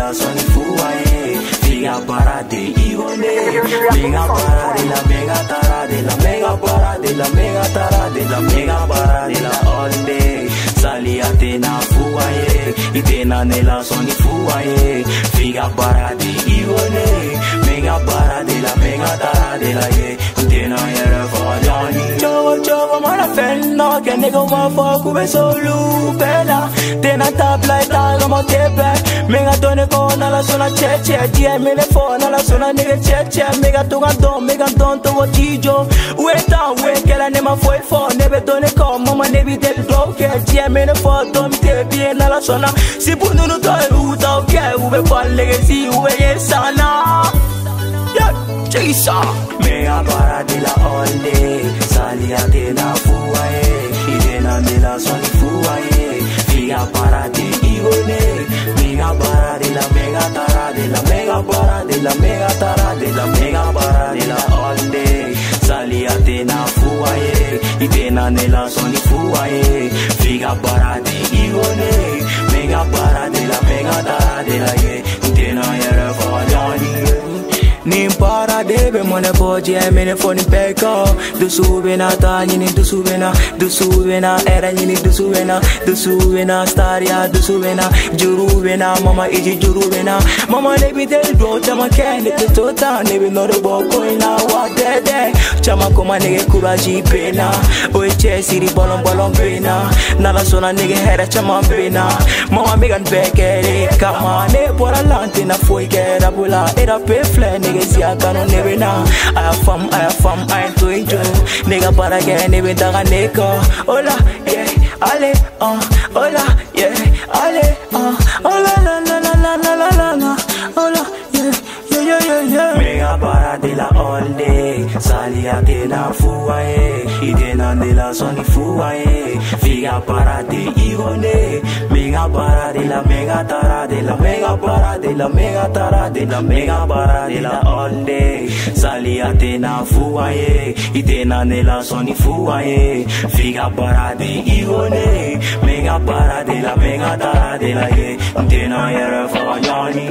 la son fuaye eh. Figa para de eh. igone Mega para de la mega tara la mega para la mega eh. tara la mega para la all day Sali atena fuaye Itena nela son fuaye Figa para de igone Mega para de la mega tara de la ye. Itena yere fajani Chogo chogo mala fenna Que nego va fa kube solu pela. Tena tabla eta como tepe Mega done go na la zona che che Die me le fo la zona nigga che che Mega tunga don, mega don to go tijo We down, we kela ne ma fo il fo Nebe done go, mama nebi del do ke Die me le don te bie na la zona. Si bu nunu to e u to ke Ube fo legacy, ube sana. Yeah, Jason Mega para de la all day Salia de la fuwa ye eh. Idena de la zona fuwa ye Fia para de mega para, de la mega tara, de la mega para, de la all day. salia a tena fuaye, i ne la soni fuaye. Figa para de igone, mega para, de la mega tara, de la ye. mwana boji the mene foni peko Dusu wena ta nyini dusu wena Dusu wena era nyini dusu wena Dusu wena star ya dusu wena Juru wena mama iji juru wena Mama nebi del do chama kende te tota Nebi nore boko ina wa dede Chama koma nege kuba jipena Oye che siri bolon bolon pena Nala sona nege hera chama pena Mama megan bekere kama Ne bora lante na foi kera bula. Era pe fle nege siya kano nebe na Aya fam, aya fam, aya to enjo Nigga para ge nebe daga neko Hola, yeah, ale, uh, hola, yeah, ale, uh, hola, la, la, la, la, la, la, la, la, hola, yeah, yeah, yeah, yeah, yeah. Mega para de la all day, sali ate na fuwaye, ide na de la soni fuwaye, figa para de igone, mega para de la mega tara de la mega para de la mega tara de la mega para de la all day, sali ate na fuwaye, ide na de la soni fuwaye, figa para de igone, mega para de la mega tara de la ye, de na yere for Johnny.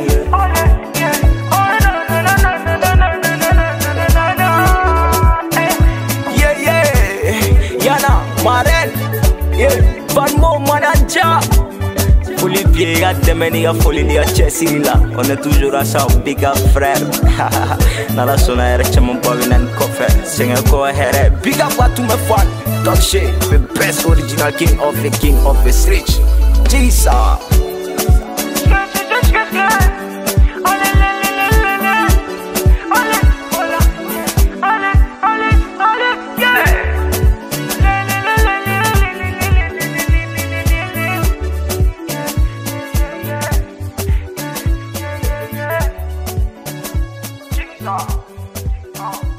yeah. Yeah, Yana, Maren, yeah. Y a folie, il y a Chelsea là. On est toujours à ça, big up frère. Nala sona eh, era chama boy nan kofe. Sing a go ahead, eh. big up what to my fun. Talk shit, the best original king of the king of the street. Jesus. Oh.